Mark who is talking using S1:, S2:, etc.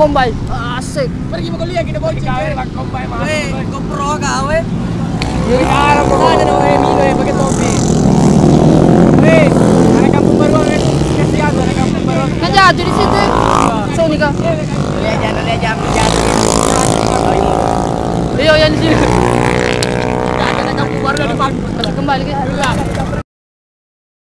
S1: kombai asik pergi kuliah kita bocil kawe lah kombai mah weh kopro kawe jadi kalau mau ada dong eh
S2: milo
S3: pakai topi ini ada kampung baru ada kasih aku ada kampung baru kan jatuh di situ so nih kak lihat jangan lihat jam jatuh
S4: Iya yang iya, di sini. Tidak ada kampung baru dari Bandung. Kembali ke.